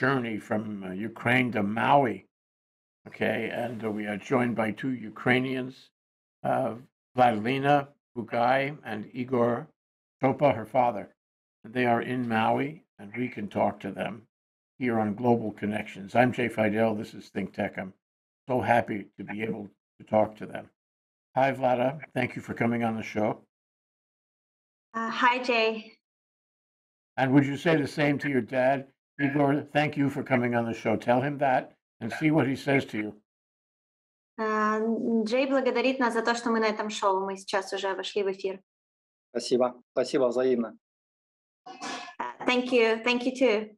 journey from uh, Ukraine to Maui. Okay, and uh, we are joined by two Ukrainians, uh, Vladlena Bugay and Igor Chopa, her father. They are in Maui, and we can talk to them here on Global Connections. I'm Jay Fidell. This is Think Tech. I'm so happy to be able to talk to them. Hi, Vlada. Thank you for coming on the show. Uh, hi, Jay. And would you say the same to your dad, Igor? Thank you for coming on the show. Tell him that and see what he says to you. Uh, Джей благодарит нас за то, что мы на этом шоу. Мы сейчас уже вошли в эфир. Спасибо. Спасибо взаимно. Uh, thank you. Thank you too.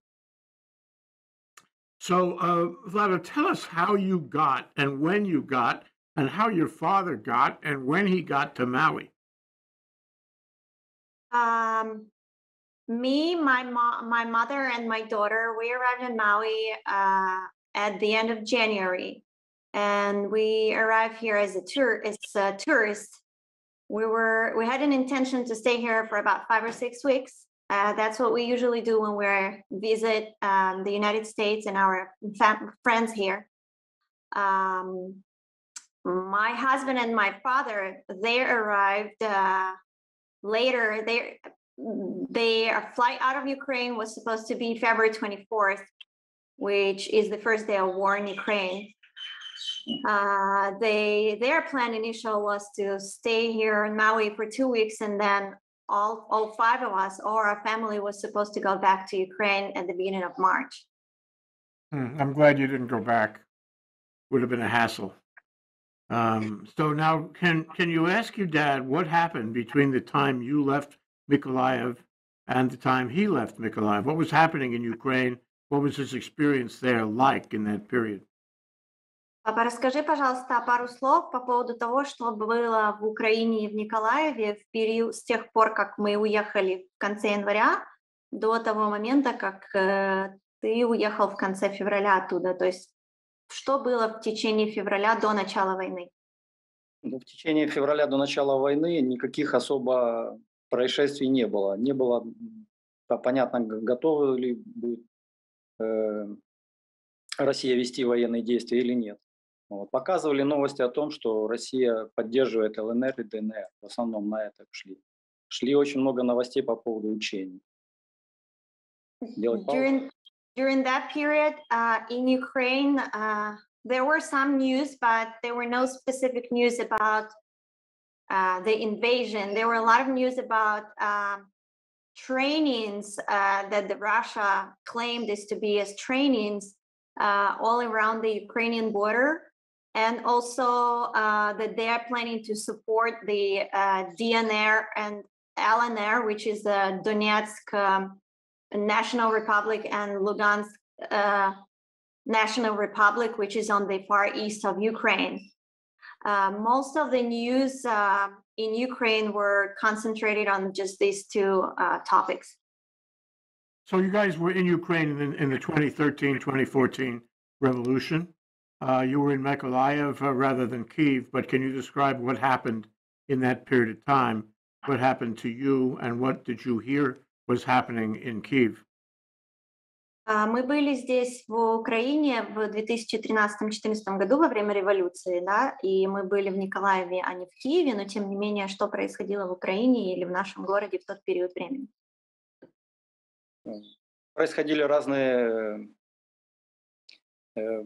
So, uh, Vlada, tell us how you got and when you got and how your father got and when he got to Maui. Um, me, my mom, my mother, and my daughter, we arrived in Maui uh, at the end of January, and we arrived here as a tour as a tourist. We were we had an intention to stay here for about five or six weeks. Uh, that's what we usually do when we visit um, the United States and our fam- friends here. Um, my husband and my father they arrived uh, later. They their flight out of Ukraine was supposed to be February 24th, which is the first day of war in Ukraine. Uh, they their plan initial was to stay here in Maui for two weeks, and then all all five of us, or our family, was supposed to go back to Ukraine at the beginning of March. Hmm, I'm glad you didn't go back. Would have been a hassle. Um, so now, can can you ask your dad what happened between the time you left Mykolaiv and the time he left Mykolaiv? What was happening in Ukraine? What was his experience there like in that period? Папа, расскажи, пожалуйста, пару слов по поводу того, что было в Украине и в Николаеве в период с тех пор, как мы уехали в конце января, до того момента, как э, ты уехал в конце февраля оттуда. То есть, что было в течение февраля до начала войны? Ну, в течение февраля до начала войны никаких особо происшествий не было. Не было, понятно, г- готова ли будет э, Россия вести военные действия или нет. Вот. Показывали новости о том, что Россия поддерживает ЛНР и ДНР. В основном на это шли. Шли очень много новостей по поводу учений. During during that period uh, in Ukraine, uh, there were some news, but there were no specific news about uh, the invasion. There were a lot of news about um, trainings uh, that the Russia claimed is to be as trainings uh, all around the Ukrainian border, and also uh, that they are planning to support the uh, DNR and LNR, which is the Donetsk. Um, National Republic and Lugansk uh, National Republic, which is on the far east of Ukraine. Uh, most of the news uh, in Ukraine were concentrated on just these two uh, topics. So you guys were in Ukraine in, in the 2013, 2014 revolution. Uh, you were in Mykolaiv uh, rather than Kiev, but can you describe what happened in that period of time? What happened to you and what did you hear was happening in Kiev? А, Мы были здесь в Украине в 2013-2014 году во время революции, да, и мы были в Николаеве, а не в Киеве, но тем не менее, что происходило в Украине или в нашем городе в тот период времени? происходили разные э,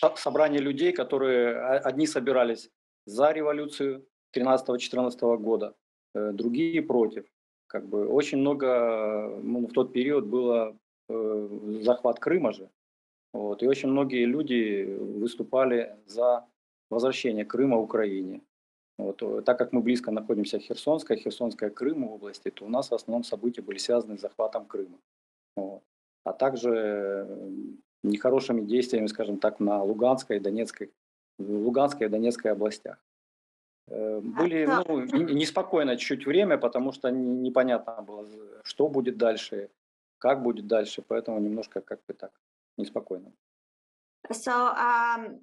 со- собрания людей, которые а- одни собирались за революцию 13-14 года, э, другие против. Как бы очень много ну, в тот период было э, захват Крыма же, вот, и очень многие люди выступали за возвращение Крыма Украине. Вот, э, так как мы близко находимся к Херсонской, Херсонской Крым области, то у нас в основном события были связаны с захватом Крыма. Вот. А также э, нехорошими действиями, скажем так, на Луганской и Донецкой, в Луганской и Донецкой областях. Э, Были ну, не- неспокойно чуть время, потому что не- непонятно было, что будет дальше, как будет дальше, поэтому немножко как бы так неспокойно. So um,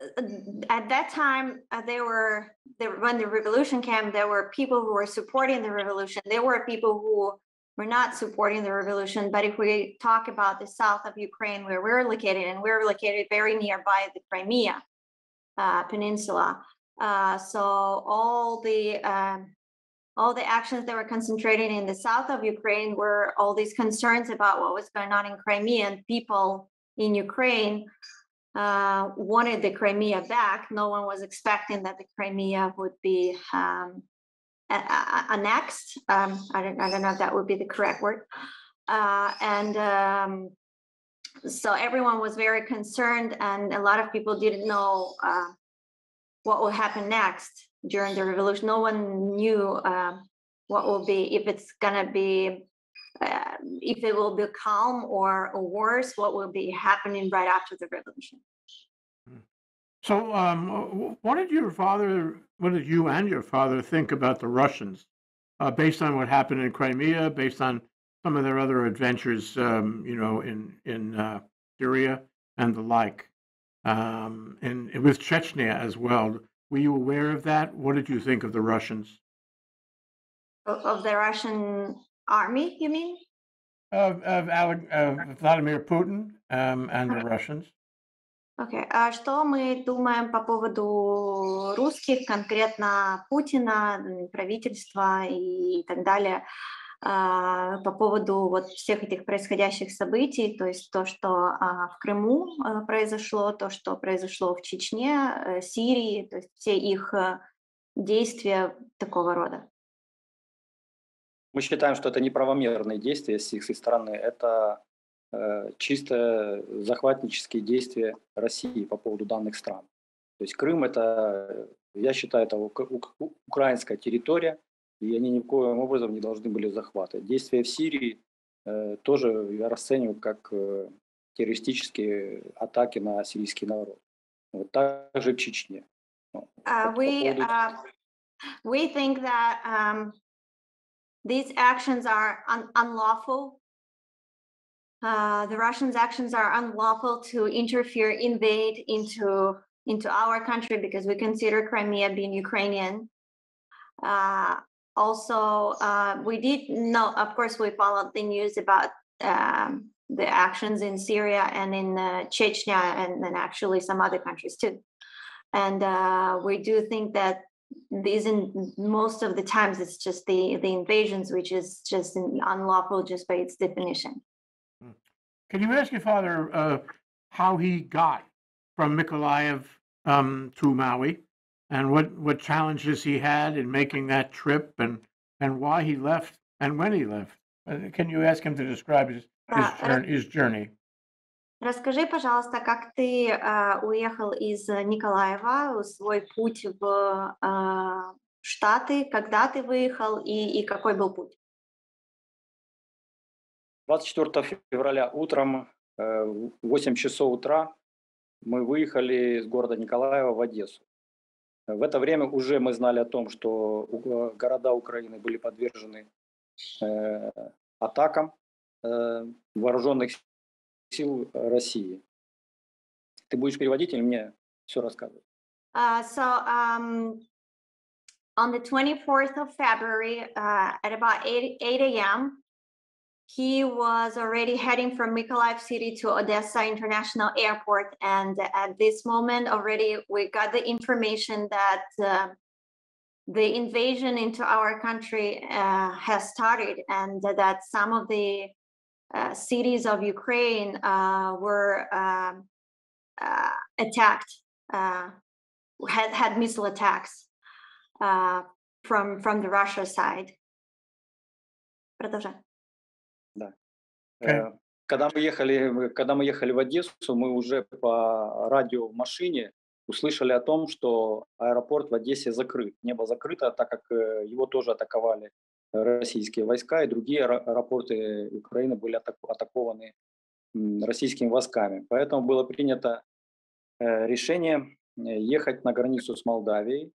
uh, at that time, uh, there were there, when the revolution came, there were people who were supporting the revolution. There were people who we're not supporting the revolution. But if we talk about the south of Ukraine, where we're located, and we're located very nearby the Crimea uh, Peninsula, uh, so all the um, all the actions that were concentrated in the south of Ukraine were all these concerns about what was going on in Crimea, and people in Ukraine uh, wanted the Crimea back. No one was expecting that the Crimea would be um, annexed. Um, I don't, I don't know if that would be the correct word. Uh, and um, so everyone was very concerned, and a lot of people didn't know uh, what will happen next during the revolution. No one knew uh, what will be if it's gonna be uh, if it will be calm or worse, what will be happening right after the revolution. So, um, what did your father, what did you and your father think about the Russians, uh, based on what happened in Crimea, based on some of their other adventures, um, you know, in in uh, Syria and the like, um, and, and with Chechnya as well? Were you aware of that? What did you think of the Russians? Of, of the Russian army, you mean? Of of, Alec, of Vladimir Putin um, and the Russians? Окей, а что мы думаем по поводу русских, конкретно Путина, м, правительства и так далее, а, По поводу вот всех этих происходящих событий, то есть то, что а, в Крыму а, произошло, то, что произошло в Чечне, э, Сирии, то есть все их действия такого рода. Мы считаем, что это неправомерные действия с их стороны. Это э, чисто захватнические действия России по поводу данных стран. То есть Крым это, я считаю, это ук- ук- украинская территория, и они никоим образом не должны были захватывать. Действия в Сирии э, тоже я расцениваю как э, террористические атаки на сирийский народ. Вот также в Чечне. Ну, Uh, we uh, we think that um, these actions are un- unlawful. Uh, the Russians' actions are unlawful to interfere, invade into into our country because we consider Crimea being Ukrainian. Uh, also, uh, we did know, of course, we followed the news about um, the actions in Syria and in uh, Chechnya, and then actually some other countries too. And uh, we do think that these in most of the times it's just the the invasions, which is just unlawful just by its definition. Can you ask your father uh, how he got from Mykolaiv um, to Maui, and what what challenges he had in making that trip, and and why he left, and when he left? Uh, can you ask him to describe his his, journey, his journey? Расскажи, пожалуйста, как ты э, уехал из Николаева, свой путь в э, Штаты, когда ты выехал и, и какой был путь? 24 февраля утром э, в 8 часов утра мы выехали из города Николаева в Одессу. В это время уже мы знали о том, что у- города Украины были подвержены э, атакам э, вооруженных сил России. Ты будешь переводить или мне все рассказывать? Uh, so um, on the 24th of February, uh, at about 8, 8 a.m., he was already heading from Mykolaiv city to Odessa International Airport. And at this moment, already we got the information that uh, the invasion into our country uh, has started, and that some of the uh, cities of Ukraine uh, were um, uh, attacked. Uh, had had missile attacks uh, from from the Russia side. Продолжай. Э, Когда мы ехали, когда мы ехали в Одессу, мы уже по радио в машине услышали о том, что аэропорт в Одессе закрыт. Небо закрыто, так как э, его тоже атаковали э, российские войска, и другие аэро- аэропорты Украины были атакованы российскими войсками. Поэтому было принято решение ехать на границу с Молдавией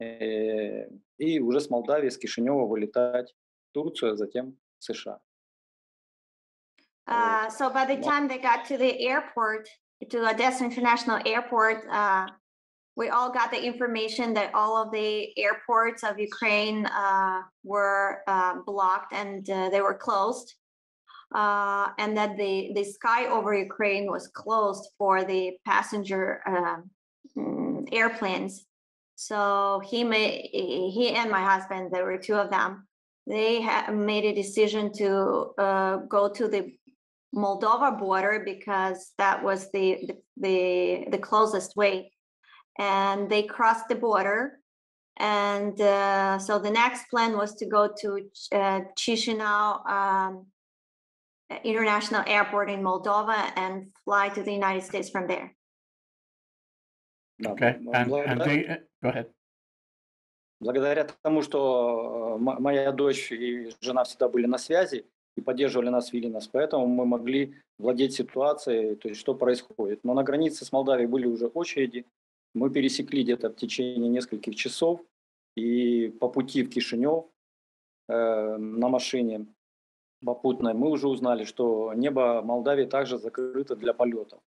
и уже с Молдавии, с Кишинева вылетать в Турцию, а затем в США. Uh, so by the time they got to the airport, to Odessa International Airport, uh, we all got the information that all of the airports of Ukraine uh, were uh, blocked and uh, they were closed. Uh, and that the, the sky over Ukraine was closed for the passenger um, mm, airplanes. So he made, he and my husband, there were two of them, they made a decision to uh, go to the Moldova border because that was the, the, the, the closest way and they crossed the border. And uh, so the next plan was to go to uh, Chisinau um, International Airport in Moldova and fly to the United States from there. Да, Okay, м- and, благодаря- and they, uh, go ahead. Благодаря тому, что э, м- моя дочь и жена всегда были на связи и поддерживали нас, вели нас, поэтому мы могли владеть ситуацией, то есть что происходит. Но на границе с Молдавией были уже очереди, мы пересекли где-то в течение нескольких часов, и по пути в Кишинев э, на машине попутной мы уже узнали, что небо Молдавии также закрыто для полетов.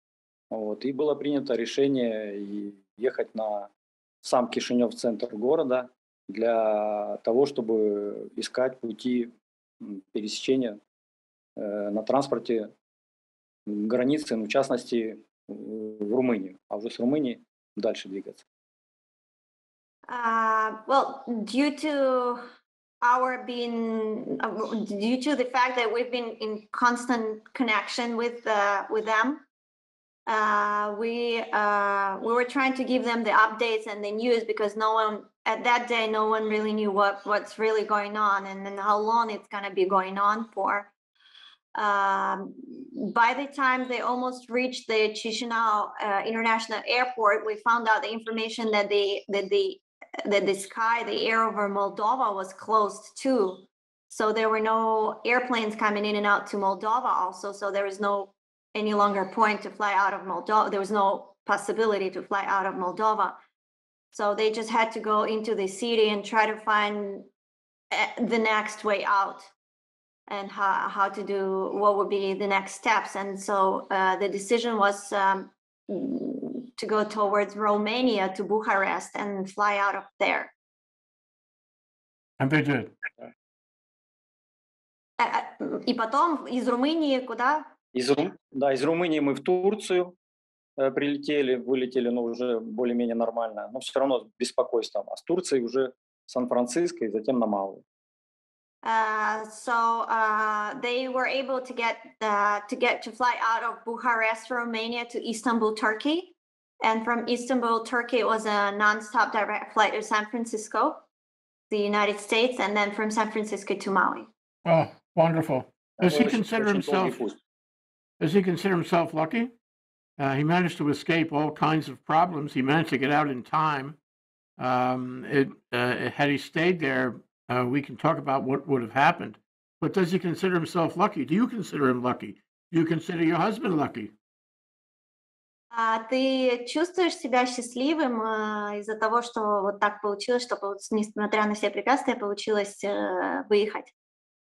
Вот, и было принято решение ехать на сам Кишинев, центр города, для того, чтобы искать пути пересечения э, на транспорте границы, ну, в частности, в Румынию, а уже с Румынии дальше двигаться. Uh, well, due to our being, uh, due to the fact that we've been in constant connection with uh, with them, uh, we uh, we were trying to give them the updates and the news because no one at that day no one really knew what what's really going on and then how long it's going to be going on for. Um, by the time they almost reached the Chisinau uh, International Airport, we found out the information that the that the that the sky, the air over Moldova was closed too. So there were no airplanes coming in and out to Moldova also. So there was no any longer point to fly out of Moldova. There was no possibility to fly out of Moldova. So they just had to go into the city and try to find eh, the next way out and how, how to do what would be the next steps. And so uh, the decision was um, mm, to go towards Romania to Bucharest and fly out of there. And they did. Э, э, И потом из Румынии куда? Из, Ру- да, из Румынии мы в Турцию э, прилетели, вылетели, но уже более-менее нормально, но все равно с беспокойством. А с Турции уже Сан-Франциско и затем на Малу. Uh, so uh, they were able to get uh, to get to fly out of Bucharest, Romania, to Istanbul, Turkey, and from Istanbul, Turkey, it was a non-stop direct flight to San Francisco, the United States, and then from San Francisco to Maui. Oh, wonderful. Does he consider himself, does he consider himself lucky? Uh, he managed to escape all kinds of problems. He managed to get out in time. Um, it, uh, had he stayed there, uh, we can talk about what would have happened. But does he consider himself lucky? Do you consider him lucky? Do you consider your husband lucky? А ты чувствуешь себя счастливым э, из-за того, что вот так получилось, что, получ- несмотря на все препятствия, получилось э, выехать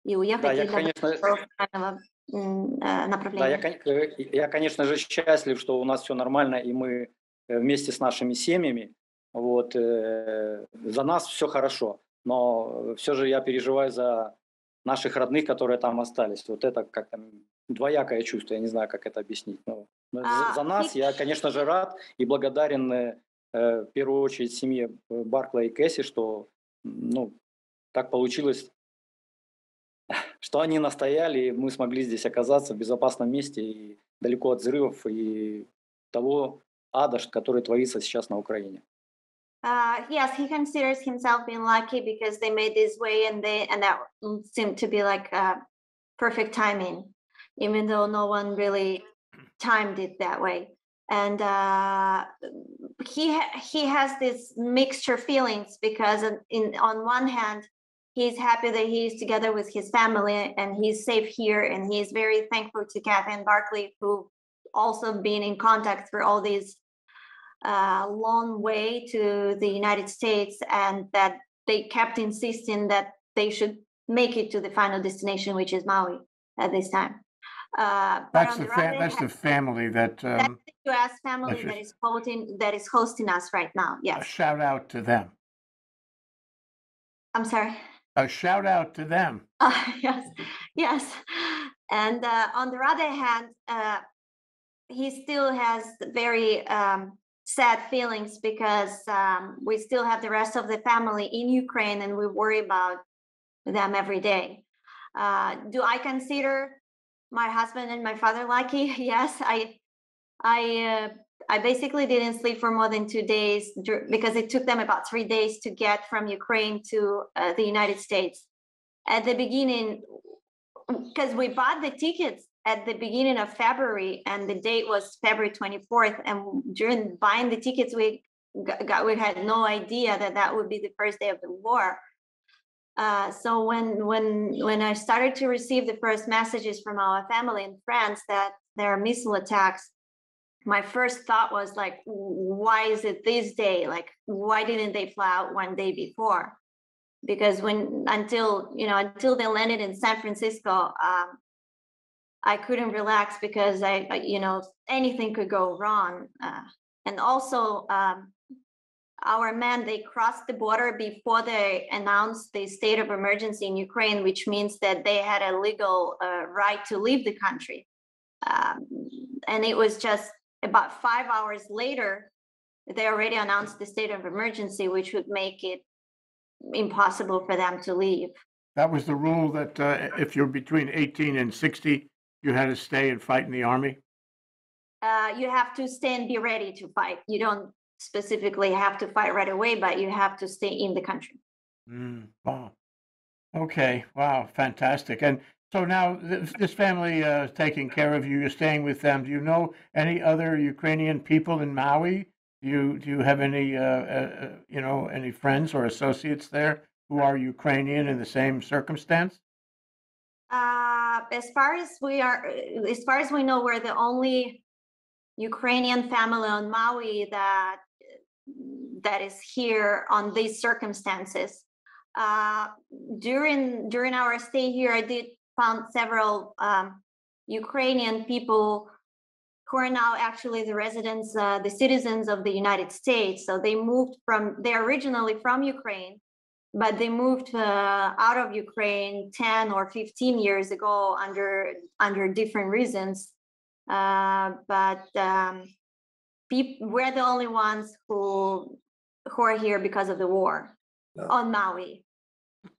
и уехать Да, я, и добраться конечно, м, э, Да, я, э, я, конечно же, счастлив, что у нас все нормально, и мы э, вместе с нашими семьями, вот, э, за нас все хорошо. Но все же я переживаю за наших родных, которые там остались. Вот это как-то двоякое чувство, я не знаю, как это объяснить. Но за, А, за нас ты- я, конечно же, рад и благодарен э, в первую очередь семье Баркла и Кэсси, что ну, так получилось, что они настояли, и мы смогли здесь оказаться в безопасном месте и далеко от взрывов и того ада, который творится сейчас на Украине. Uh, yes, he considers himself being lucky because they made this way and they and that mm, seemed to be like uh, perfect timing, even though no one really timed it that way. And uh, he he has this mixture feelings because in on one hand he's happy that he's together with his family and he's safe here and he's very thankful to Catherine Barkley who also been in contact for all these uh, long way to the United States and that they kept insisting that they should make it to the final destination, which is Maui at this time. Uh, That's the, the that's the family that, That's um, the US family that's just- is hosting, that is hosting us right now. Yes. shout out to them. I'm sorry. A shout out to them. Uh, yes, yes. And uh, on the other hand, uh, he still has very um, sad feelings because um, we still have the rest of the family in Ukraine and we worry about them every day. Uh, do I consider my husband and my father lucky? Yes, I, I, uh, I basically didn't sleep for more than two days because it took them about three days to get from Ukraine to uh, the United States. At the beginning, because we bought the tickets at the beginning of February and the date was February 24th. And during buying the tickets, we got, we had no idea that that would be the first day of the war. Uh, so when when when I started to receive the first messages from our family and friends that there are missile attacks, my first thought was like, why is it this day? Like, why didn't they fly out one day before? Because when until you know until they landed in San Francisco, um, I couldn't relax because I, you know, anything could go wrong. Uh, and also, um, our men, they crossed the border before they announced the state of emergency in Ukraine, which means that they had a legal uh, right to leave the country. Um, and it was just about five hours later, they already announced the state of emergency, which would make it impossible for them to leave. That was the rule that uh, if you're between 18 and 60, you had to stay and fight in the army? uh, you have to stay and be ready to fight. You don't specifically have to fight right away, but you have to stay in the country. Mm, wow. Okay. Wow. Fantastic. And so now this, family uh, is taking care of you. You're staying with them. Do you know any other Ukrainian people in Maui? Do you do you have any uh, uh, uh, you know any friends or associates there who are Ukrainian in the same circumstance? Uh, as far as we are, as far as we know, we're the only Ukrainian family on Maui that that is here on these circumstances. Uh, during during our stay here, I did found several um, Ukrainian people who are now actually the residents, uh, the citizens of the United States. So they moved from, they're originally from Ukraine, but they moved uh, out of Ukraine 10 or 15 years ago under under different reasons. Uh, but um, we're the only ones who who are here because of the war Yeah. on Maui.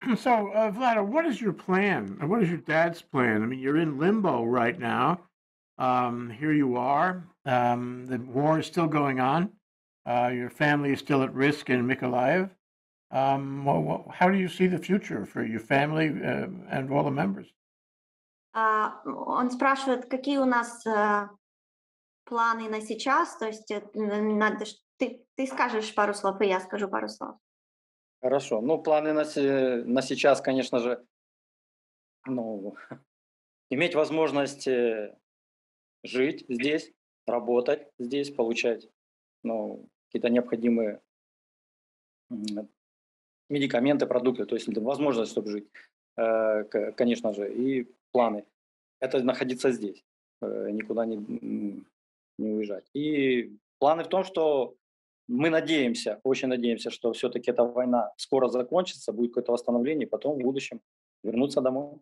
So, uh, Vlada, what is your plan? Uh, What is your dad's plan? I mean, you're in limbo right now. Um, here you are. Um, the war is still going on. Uh, your family is still at risk in Mykolaiv. Um, wha- wha- how do you see the future for your family uh, and all the members? А, Он спрашивает, какие у нас э, планы на сейчас. То есть э, н- надо, ш- ты, ты скажешь пару слов, и я скажу пару слов. Хорошо. Ну, планы на, на сейчас, конечно же, ну, иметь возможность э, жить здесь, работать здесь, получать ну, какие-то необходимые медикаменты, продукты, то есть возможность, чтобы жить, э, конечно же, и планы. Это находиться здесь, э, никуда не, не уезжать. И планы в том, что мы надеемся, очень надеемся, что все-таки эта война скоро закончится, будет какое-то восстановление, потом в будущем вернуться домой.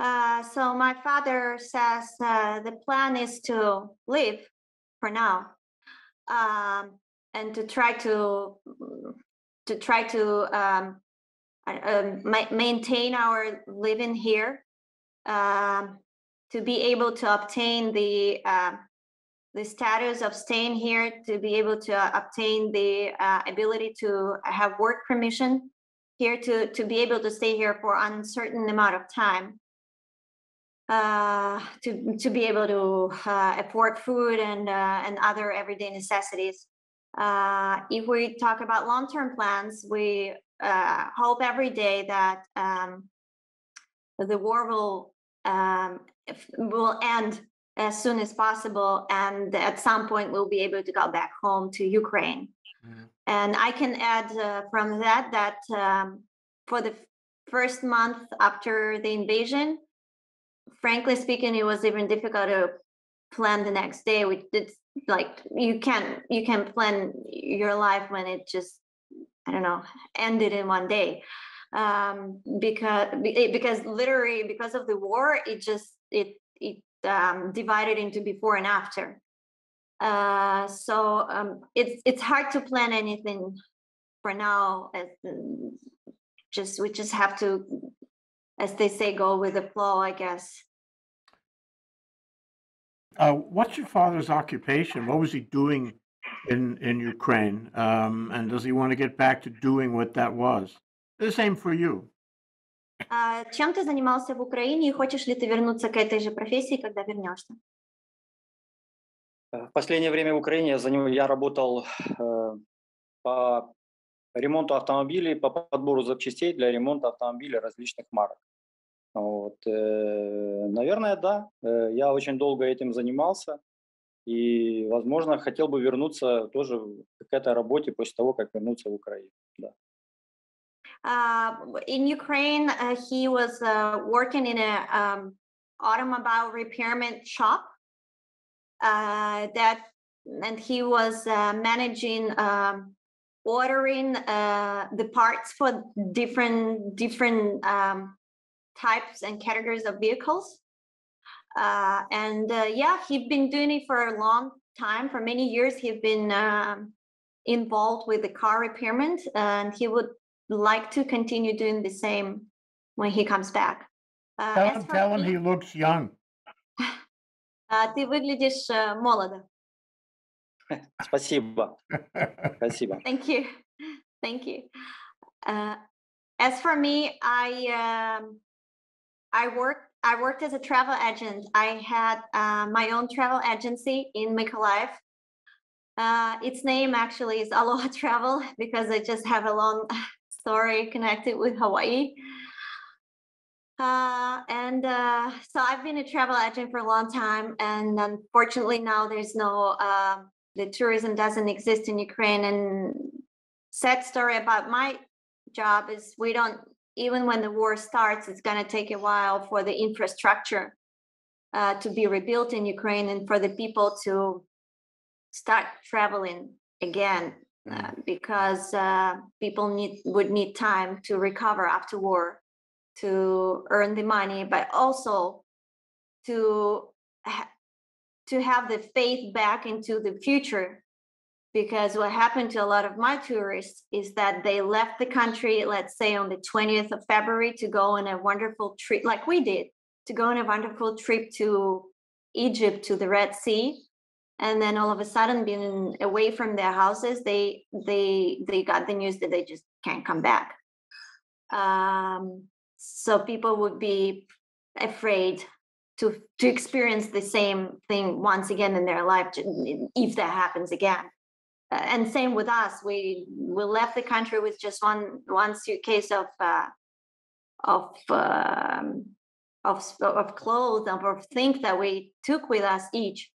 Uh, so my father says uh, the plan is to live for now, um, and to try to to try to um, uh, ma- maintain our living here, um, to be able to obtain the uh, the status of staying here, to be able to uh, obtain the uh, ability to have work permission here, to to be able to stay here for uncertain amount of time uh, to to be able to uh, afford food and uh, and other everyday necessities. Uh, if we talk about long-term plans, we hope every day that um, the war will um, will end as soon as possible, and at some point we'll be able to go back home to Ukraine. Mhm. And I can add uh, from that that um, for the first month after the invasion, frankly speaking, it was even difficult to plan the next day. We it's like you can't you can plan your life when it just I don't know ended in one day um, because because literally because of the war it just it it um, divided into before and after. Uh, so um, it's it's hard to plan anything for now. As just we just have to, as they say, go with the flow. I guess. Uh, what's your father's occupation? What was he doing in in Ukraine? Um, and does he want to get back to doing what that was? The same for you. А чем ты занимался в Украине и хочешь ли ты вернуться к этой же профессии, когда вернешься? Э, В последнее время в Украине я, заним- я работал э, по ремонту автомобилей, по подбору запчастей для ремонта автомобилей различных марок. Вот, э, наверное, да. Э, Я очень долго этим занимался и, возможно, хотел бы вернуться тоже к этой работе после того, как вернуться в Украину. Да. Uh, in Ukraine, uh, he was uh, working in a um, automobile repairment shop. That and he was managing um, ordering the parts for different different um, types and categories of vehicles. Uh, and uh, yeah, he'd been doing it for a long time. For many years, he'd been um, involved with the car repairment, and he would like to continue doing the same when he comes back. Uh, Tell as him, for tell him me, he looks young. uh, ты выглядишь uh, молодо. Спасибо. Спасибо. Thank you. Thank you. Uh, as for me, I um, I worked I worked as a travel agent. I had uh, my own travel agency in Mykolaiv. Uh, its name actually is Aloha Travel because I just have a long story connected with Hawaii. Uh, and uh, so I've been a travel agent for a long time, and unfortunately now there's no um the tourism doesn't exist in Ukraine. And sad story about my job is we don't even when the war starts, it's going to take a while for the infrastructure uh, to be rebuilt in Ukraine and for the people to start traveling again uh, because uh, people need would need time to recover after war to earn the money but also to ha- to have the faith back into the future. Because what happened to a lot of my tourists is that they left the country let's say on the 20th of february to go on a wonderful trip like we did to go on a wonderful trip to egypt to the red sea and then all of a sudden being away from their houses they they they got the news that they just can't come back. Um, so people would be afraid to to experience the same thing once again in their life if that happens again. And same with us we we left the country with just one one suitcase of uh, of um, of of clothes of, of things that we took with us each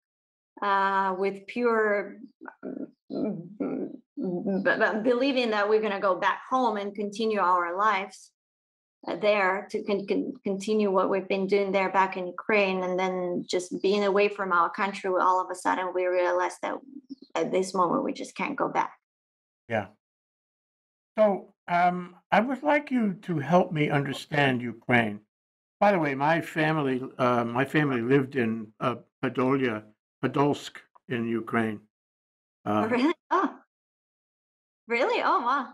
uh, with pure mm, mm, mm, believing that we're going to go back home and continue our lives uh, there to con- con- continue what we've been doing there back in Ukraine, and then just being away from our country, all of a sudden we realized that at this moment we just can't go back. Yeah. So um, I would like you to help me understand Ukraine. By the way, my family, uh, my family lived in uh, Podolia, Podolsk in Ukraine. Uh, Really? Oh, really? Oh, wow.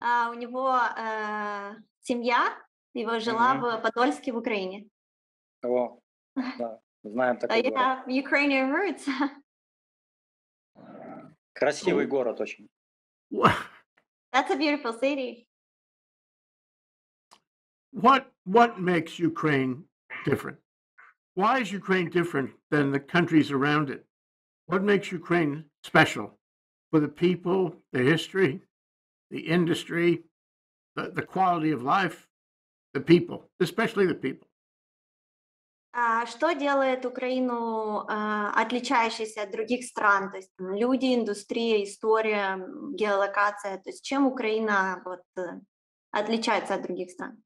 А, у него э, семья, его жила Мгм. в Подольске в Украине. О, да, знаем So такой you город. have Ukrainian roots. Красивый город очень. wha- That's a beautiful city. what what makes Ukraine different? Why is Ukraine different than the countries around it? What makes Ukraine special for the people, the history, the industry, the, the quality of life, the people, especially the people? А что делает Украину а, отличающейся от других стран? То есть там люди, индустрия, история, м, геолокация. То есть чем Украина вот, э, отличается от других стран?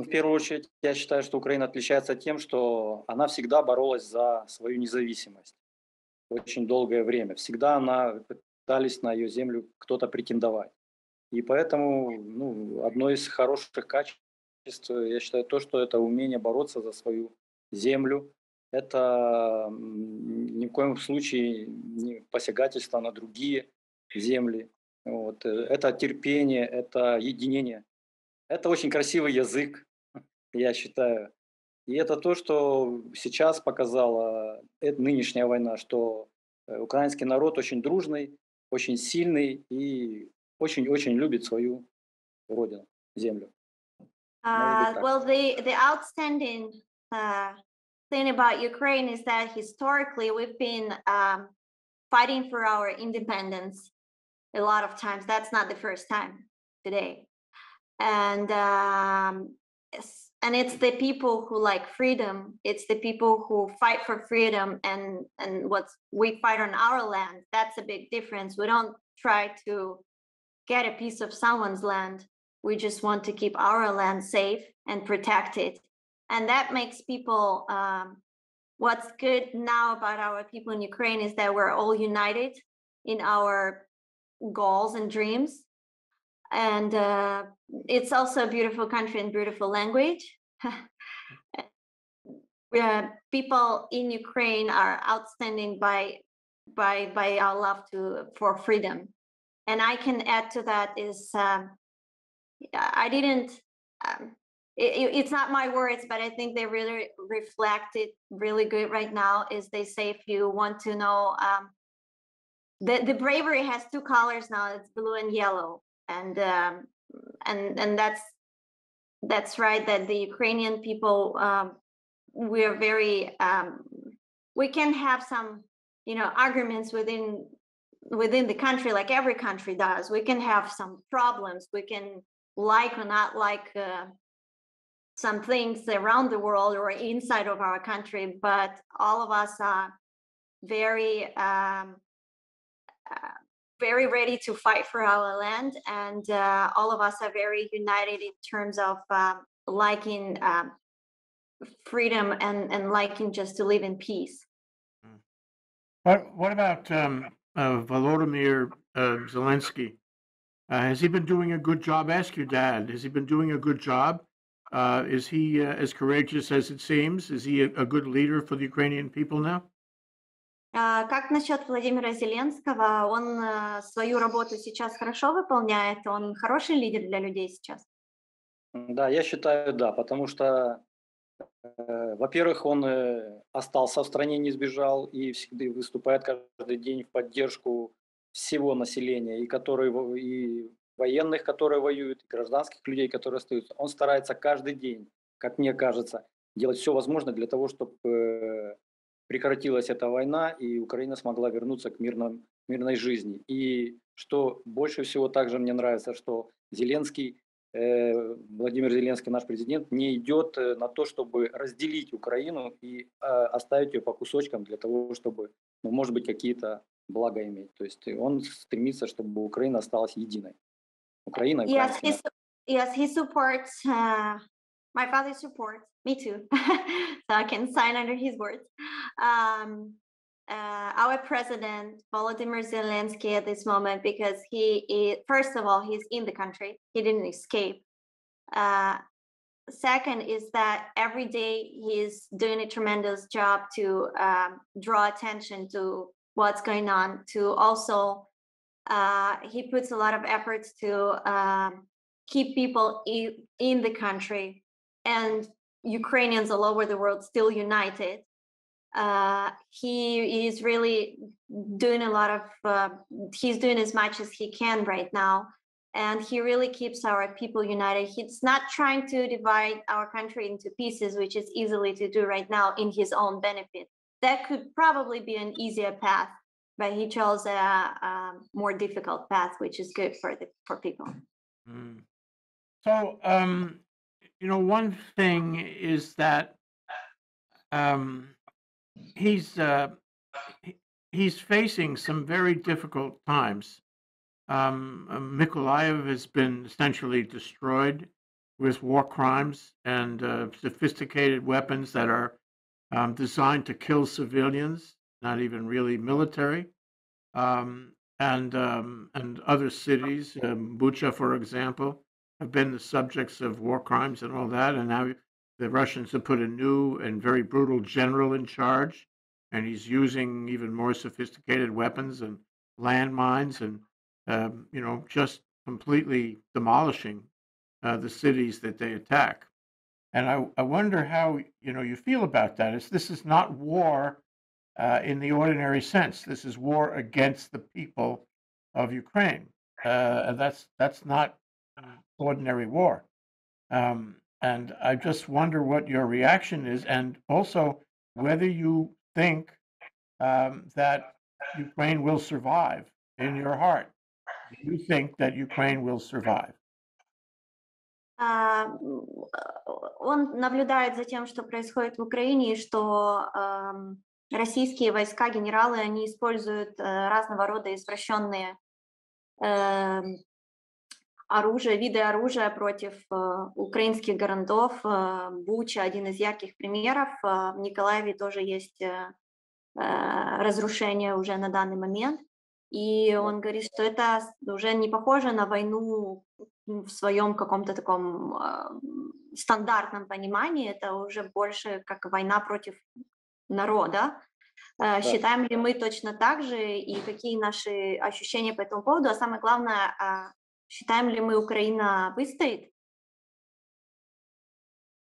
Ну, в первую очередь, я считаю, что Украина отличается тем, что она всегда боролась за свою независимость очень долгое время. Всегда она пытались на ее землю кто-то претендовать. И поэтому ну, одно из хороших качеств, я считаю, то, что это умение бороться за свою землю. Это ни в коем случае не посягательство на другие земли. Вот. э, Это терпение, это единение. Это очень красивый язык, я считаю. И это то, что сейчас показала э, нынешняя война, что э, украинский народ очень дружный, очень сильный и очень-очень любит свою родину, землю. Uh, well, the the outstanding uh, thing about Ukraine is that historically we've been um, fighting for our independence a lot of times. That's not the first time today, and um, and it's the people who like freedom. It's the people who fight for freedom, and and what's we fight on our land. That's a big difference. We don't try to get a piece of someone's land. We just want to keep our land safe and protect it. And that makes people, um, what's good now about our people in Ukraine is that we're all united in our goals and dreams. And uh, it's also a beautiful country and beautiful language. uh, people in Ukraine are outstanding by by by our love to for freedom and I can add to that is um, I didn't. Um, it, it- it's not my words, but I think they really reflect it really good right now. Is they say if you want to know, um, the the bravery has two colors now. It's blue and yellow, and um, and and that's that's right. That the Ukrainian people um, we are very um, we can have some you know arguments within within the country like every country does we can have some problems we can like or not like uh, some things around the world or inside of our country but all of us are very um, uh, very ready to fight for our land and uh, all of us are very united in terms of um, liking um, freedom and and liking just to live in peace What, what about um, uh, Volodymyr uh, Zelensky? Uh, has he been doing a good job? Ask your dad. Has he been doing a good job? Uh, is he uh, as courageous as it seems? Is he a, a good leader for the Ukrainian people now? А, Как насчет Владимира Зеленского? Он э, свою работу сейчас хорошо выполняет? Он хороший лидер для людей сейчас? Да, я считаю, да, потому что, э, во-первых, он э, остался в стране, не сбежал и всегда выступает каждый день в поддержку всего населения, и, которые, и военных, которые воюют, и гражданских людей, которые остаются. Он старается каждый день, как мне кажется, делать все возможное для того, чтобы прекратилась эта война, и Украина смогла вернуться к мирном, мирной жизни. И что больше всего также мне нравится, что Зеленский э, Владимир Зеленский, наш президент, не идет э, на то, чтобы разделить Украину и э, оставить ее по кусочкам для того, чтобы, ну, может быть, какие-то блага иметь. То есть он стремится, чтобы Украина осталась единой. Украина Yes, he, yes, he supports, uh, my father supports, me too. So I can sign under his words. Um, uh, our president, Volodymyr Zelensky at this moment, because he is, first of all, he's in the country. He didn't escape. Uh, second is that every day he's doing a tremendous job to um, draw attention to what's going on, to also uh, he puts a lot of efforts to um, keep people in, in the country and Ukrainians all over the world still united. Uh, he is really doing a lot of, uh, he's doing as much as he can right now. And he really keeps our people united. He's not trying to divide our country into pieces, which is easily to do right now in his own benefit. That could probably be an easier path but he chose a, a more difficult path, which is good for the for people. Mm. So, um, you know, one thing is that um, he's uh, he's facing some very difficult times. Um, uh, has been essentially destroyed. with war crimes and uh, sophisticated weapons that are um, designed to kill civilians, not even really military, um, and um, and other cities, um, Bucha, for example, have been the subjects of war crimes and all that, and now the Russians have put a new and very brutal general in charge, and he's using even more sophisticated weapons and landmines, and um, you know, just completely demolishing uh, the cities that they attack. And I, I wonder how you know you feel about that. Is this is not war uh, in the ordinary sense? This is war against the people of Ukraine, uh, and that's that's not ordinary war. Um, and I just wonder what your reaction is, and also whether you think um, that Ukraine will survive in your heart. Do you think that Ukraine will survive? А, м, э, Он наблюдает за тем, что происходит в Украине, и что ам, российские войска, генералы, они используют э, разного рода извращенные эм, оружие, виды оружия против э, украинских городов. Э, Буча один из ярких примеров. Э, В Николаеве тоже есть разрушение уже на данный момент. И он говорит, что это уже не похоже на войну в своем каком-то таком стандартном понимании. Это уже больше как война против народа. Э, Считаем ли мы точно так же и какие наши ощущения по этому поводу? А самое главное, а, считаем ли мы Украина выстоит?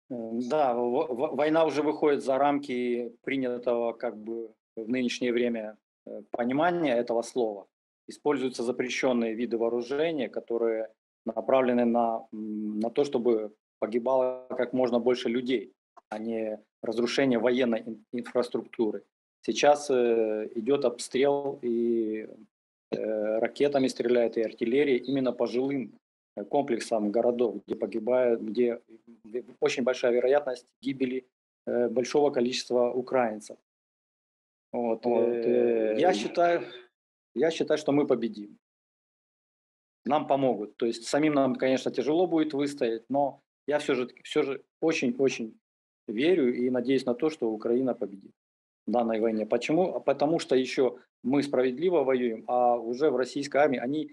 Да, война уже выходит за рамки принятого как бы в нынешнее время э, понимания этого слова. Используются запрещенные виды вооружения, которые направлены на, на то, чтобы погибало как можно больше людей, а не разрушение военной ин- инфраструктуры. Сейчас э, идет обстрел и ракетами стреляют, и артиллерия именно по жилым э, комплексам городов, где погибают, где э, очень большая вероятность гибели э, большого количества украинцев. Вот, Вот, э, э, я считаю, я считаю, что мы победим. Нам помогут. То есть самим нам, конечно, тяжело будет выстоять, но я все же, все же очень-очень верю и надеюсь на то, что Украина победит данной войне. Почему? А Потому что еще мы справедливо воюем, а уже в российской армии они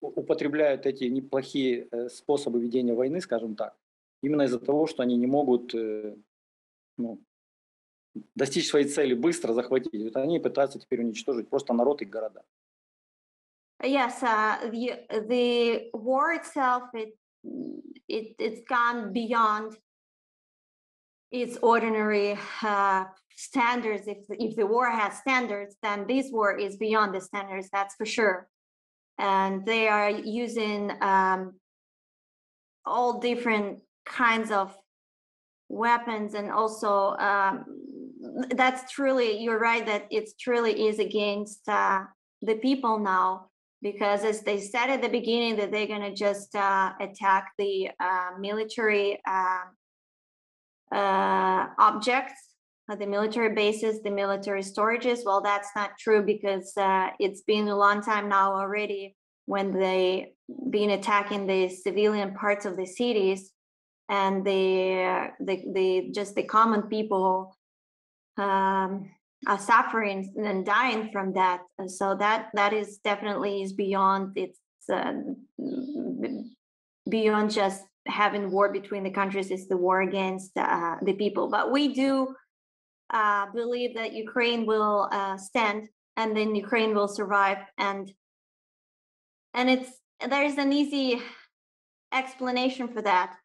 употребляют эти неплохие э, способы ведения войны, скажем так, именно из-за того, что они не могут э, ну, достичь своей цели быстро, захватить. Вот они пытаются теперь уничтожить просто народ и города. Yes, uh, the the war itself it it it's gone beyond its ordinary uh, standards. If if the war has standards, then this war is beyond the standards. That's for sure. And they are using um, all different kinds of weapons, and also um, that's truly you're right that it's truly is against uh, the people now because as they said at the beginning that they're going to just uh, attack the uh, military uh, uh, objects uh, the military bases the military storages well that's not true because uh, it's been a long time now already when they been attacking the civilian parts of the cities and the the, the just the common people um, are suffering and dying from that. And so that that is definitely is beyond it's uh, beyond just having war between the countries. It's the war against uh, the people. But we do uh, believe that Ukraine will uh, stand, and then Ukraine will survive. And and it's there is an easy explanation for that.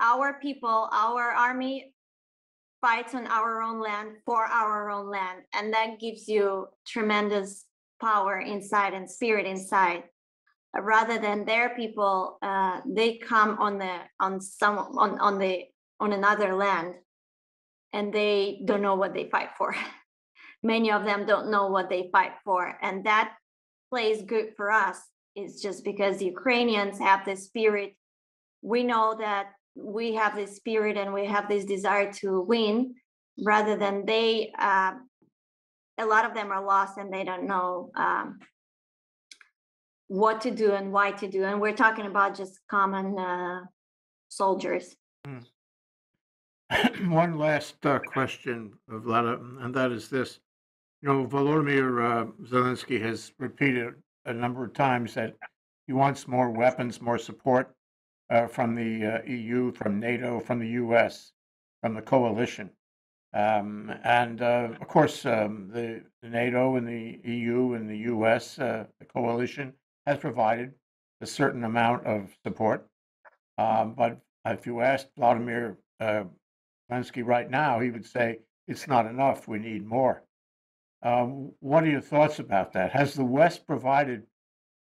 Our people, our army fights on our own land for our own land and that gives you tremendous power inside and spirit inside rather than their people uh, they come on the on some on on the on another land and they don't know what they fight for many of them don't know what they fight for and that plays good for us it's just because the ukrainians have this spirit we know that we have this spirit and we have this desire to win rather than they uh, a lot of them are lost and they don't know um, what to do and why to do. And we're talking about just common uh, soldiers. One last uh, question, Vlada, and that is this. You know, Volodymyr uh, Zelensky has repeated a number of times that he wants more weapons, more support uh, from the uh, EU, from NATO, from the US, from the coalition. Um, and uh, of course, um, the, the NATO and the EU and the US, uh, the coalition, has provided a certain amount of support. Um, but if you asked Vladimir uh, Zelensky right now, he would say it's not enough. We need more. Um, what are your thoughts about that? Has the West provided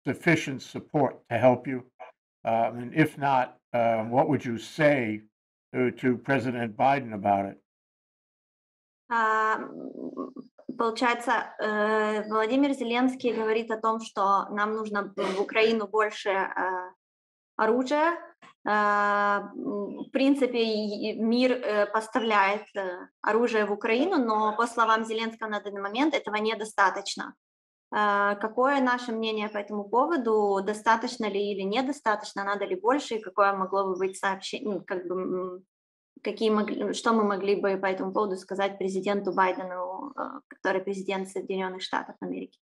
sufficient support to help you? Um, and if not, uh, what would you say to, to President Biden about it? А, м, Получается, э, Владимир Зеленский говорит о том, что нам нужно в Украину больше э, оружия. А, В принципе, мир э, поставляет э, оружие в Украину, но по словам Зеленского на данный момент этого недостаточно. А, Какое наше мнение по этому поводу? Достаточно ли или недостаточно? Надо ли больше? И какое могло бы быть сообщение, как бы какие могли, что мы могли бы по этому поводу сказать президенту Байдену, э, который президент Соединенных Штатов Америки?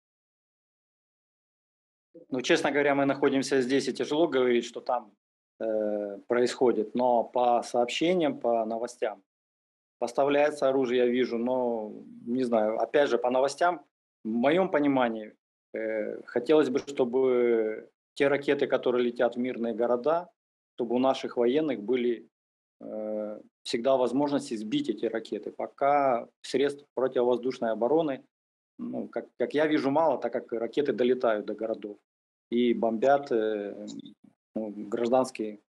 Ну, честно говоря, мы находимся здесь, и тяжело говорить, что там э, происходит. Но по сообщениям, по новостям поставляется оружие, я вижу, но не знаю. Опять же, по новостям, в моем понимании, э, хотелось бы, чтобы те ракеты, которые летят в мирные города, чтобы у наших военных были э, всегда возможности сбить эти ракеты. Пока средств противовоздушной обороны, ну, как, как я вижу, мало, так как ракеты долетают до городов и бомбят э, ну, гражданские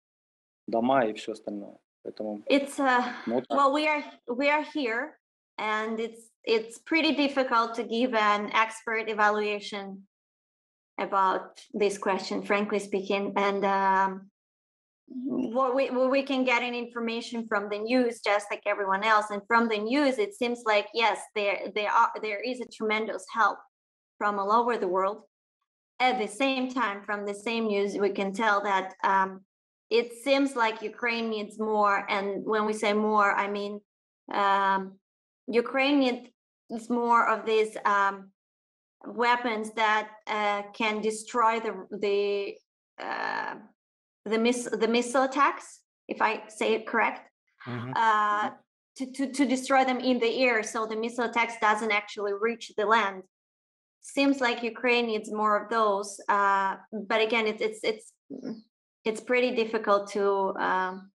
дома и все остальное. Поэтому It's uh, ну, вот так. well, we are we are here, and it's it's pretty difficult to give an expert evaluation about this question, frankly speaking. And um, what we what we can get in information from the news, just like everyone else, and from the news, it seems like yes, there there are there is a tremendous help from all over the world. at the same time, from the same news, we can tell that um, it seems like Ukraine needs more. And when we say more, I mean um, Ukraine needs more of these um, weapons that uh, can destroy the the uh, the miss the missile attacks, if I say it correct, Mhm. uh, to, to to destroy them in the air, so the missile attacks doesn't actually reach the land. Seems like Ukraine needs more of those, uh, but again, it's it's it's it's pretty difficult to um,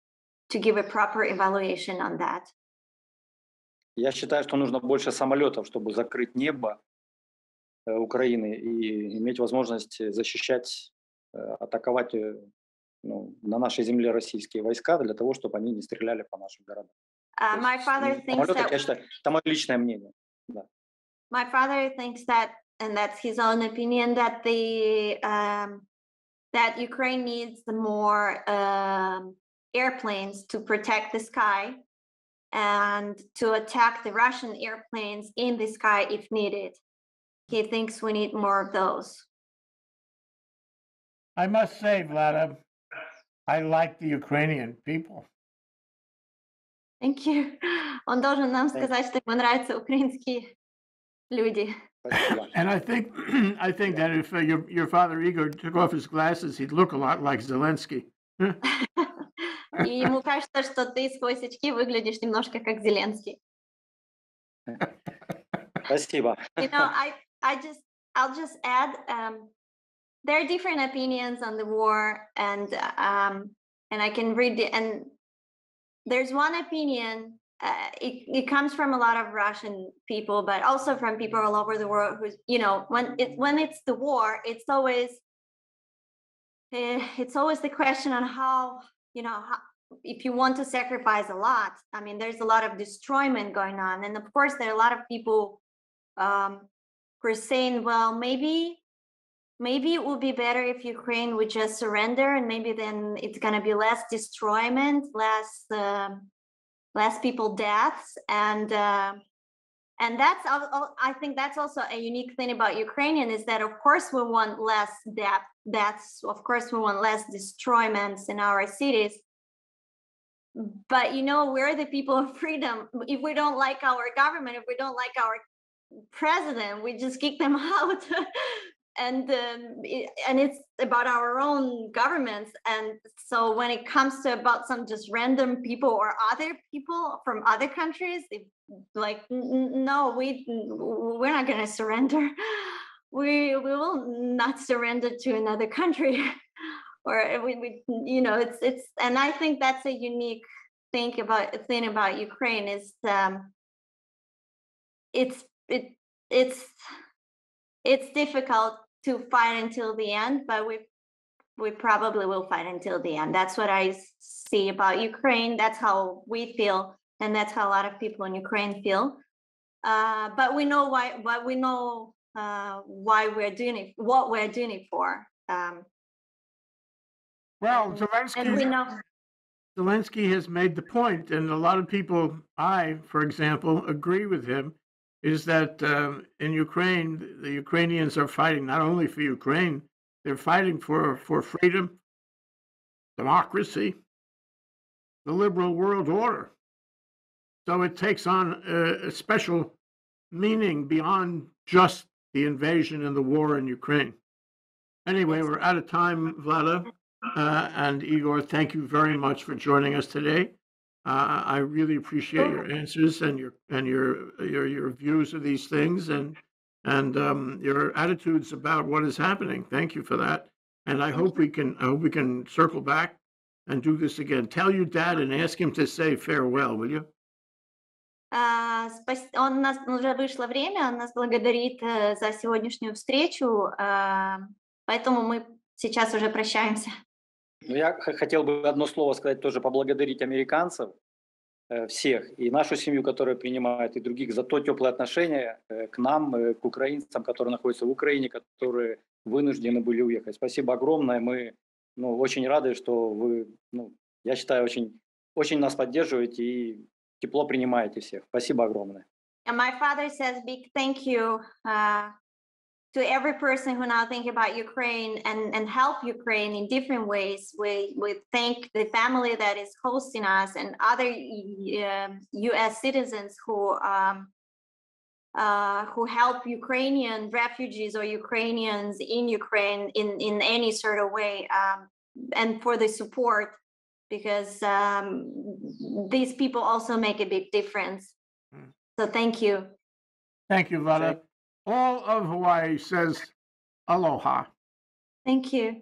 to give a proper evaluation on that. Я считаю, что нужно больше самолетов, чтобы закрыть небо э, Украины и иметь возможность защищать, э, атаковать э, ну, на нашей земле российские войска для того, чтобы они не стреляли по нашим городам. Uh, my father thinks that я считаю, это мое личное мнение. my father thinks that, and that's his own opinion, that the um, that Ukraine needs more um, airplanes to protect the sky and to attack the Russian airplanes in the sky if needed. He thinks we need more of those. I must say, Vlada, I like the Ukrainian people. Thank you. Он должен нам Thank- сказать, что ему нравятся украинские люди. Спасибо. And I think, I think that if uh, your, your father Igor took off his glasses, he'd look a lot like Zelensky. И ему кажется, что ты сквозь очки выглядишь немножко как Зеленский. Спасибо. you know i i just i'll just add um there are different opinions on the war and um and i can read the and there's one opinion uh, it, it comes from a lot of russian people but also from people all over the world who's you know when it when it's the war it's always eh, it's always the question on how you know how, if you want to sacrifice a lot i mean there's a lot of destroyment going on. And of course there are a lot of people um, who are saying, well, maybe, maybe it would be better if Ukraine would just surrender, and maybe then it's going to be less destroyment, less, um less people deaths, and uh, and that's i think that's also a unique thing about ukrainian is that of course we want less death deaths of course we want less destroyments in our cities. But you know we're the people of freedom. If we don't like our government if we don't like our president we just kick them out and um, it, and it's about our own governments. And so when it comes to about some just random people or other people from other countries if, like no we we're not going to surrender. We we will not surrender to another country. Or we, we you know it's it's and i think that's a unique thing about thing about ukraine is um it's it it's it's difficult to fight until the end but we we probably will fight until the end. That's what I see about ukraine. That's how we feel and that's how a lot of people in ukraine feel. Uh, but we know why why we know uh, why we're doing it what we're doing it for um, Well, and we know Zelensky has made the point, and a lot of people, I, for example, agree with him, is that um, in Ukraine, the Ukrainians are fighting not only for Ukraine, they're fighting for, for freedom, democracy, the liberal world order. So it takes on a, a special meaning beyond just the invasion and the war in Ukraine. Anyway, we're out of time, Vlada. Uh, and Igor, thank you very much for joining us today. Uh, I really appreciate your answers and your and your your your views of these things and and um, your attitudes about what is happening. Thank you for that. And I thank hope you we can I hope we can circle back and do this again. Tell your dad and ask him to say farewell, will you? А, спас- Он у нас уже вышло время, он нас благодарит э, за сегодняшнюю встречу, а, поэтому мы сейчас уже прощаемся. Ну, я хотел бы одно слово сказать, тоже поблагодарить американцев, э, всех, и нашу семью, которая принимает, и других, за то теплое отношение э, к нам, э, к украинцам, которые находятся в Украине, которые вынуждены были уехать. Спасибо огромное. Мы ну, очень рады, что вы, ну, я считаю, очень, очень нас поддерживаете и тепло принимаете всех. Спасибо огромное. And my father says big thank you uh, to every person who now think about Ukraine and, and help Ukraine in different ways. We, we thank the family that is hosting us and other um, US citizens who um, uh, who help Ukrainian refugees or Ukrainians in Ukraine in, in any sort of way, um, and for the support, because um, these people also make a big difference. Mm. So thank you. Thank you, Vlada. All of Hawaii says aloha. Thank you.